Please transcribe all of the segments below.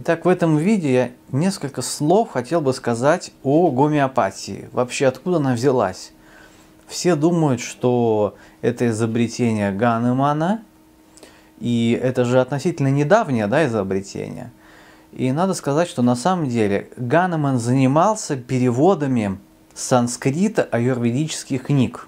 Итак, в этом видео я несколько слов хотел бы сказать о гомеопатии. Вообще, откуда она взялась? Все думают, что это изобретение Ганемана, и это же относительно недавнее да, изобретение. И надо сказать, что на самом деле Ганеман занимался переводами санскрита аюрведических книг.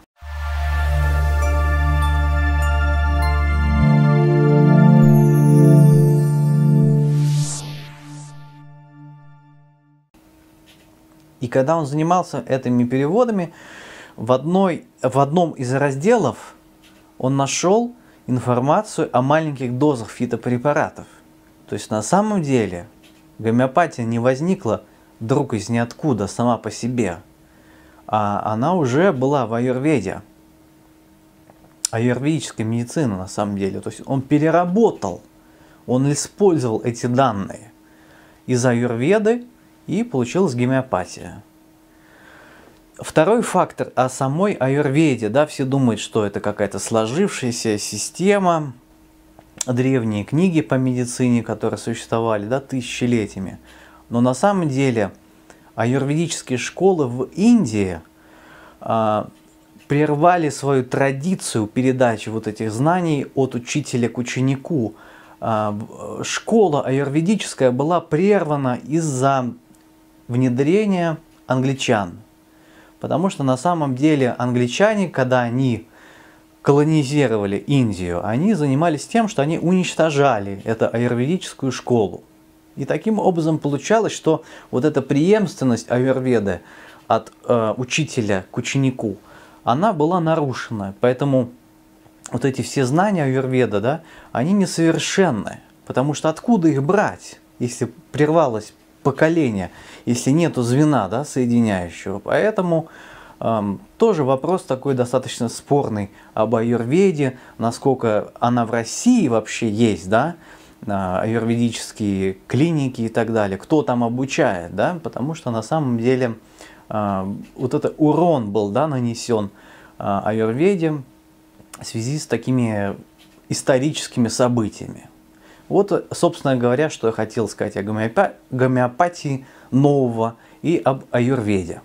И когда он занимался этими переводами, в, одной, в одном из разделов он нашел информацию о маленьких дозах фитопрепаратов. То есть на самом деле гомеопатия не возникла вдруг из ниоткуда сама по себе, а она уже была в аюрведе, аюрведической медицины на самом деле. То есть он переработал, он использовал эти данные из аюрведы и получилась гомеопатия. Второй фактор о самой аюрведе. Да, все думают, что это какая-то сложившаяся система, древние книги по медицине, которые существовали да, тысячелетиями. Но на самом деле аюрведические школы в Индии а, прервали свою традицию передачи вот этих знаний от учителя к ученику. А, школа аюрведическая была прервана из-за внедрения англичан. Потому что на самом деле англичане, когда они колонизировали Индию, они занимались тем, что они уничтожали эту аюрведическую школу. И таким образом получалось, что вот эта преемственность аюрведы от э, учителя к ученику, она была нарушена. Поэтому вот эти все знания аюрведа, да, они несовершенны. Потому что откуда их брать, если прервалось поколения, если нету звена да, соединяющего. Поэтому эм, тоже вопрос такой достаточно спорный об аюрведе, насколько она в России вообще есть, да, аюрведические клиники и так далее, кто там обучает, да, потому что на самом деле э, вот этот урон был да, нанесен э, аюрведе в связи с такими историческими событиями. Вот, собственно говоря, что я хотел сказать о гомеопатии нового и об аюрведе.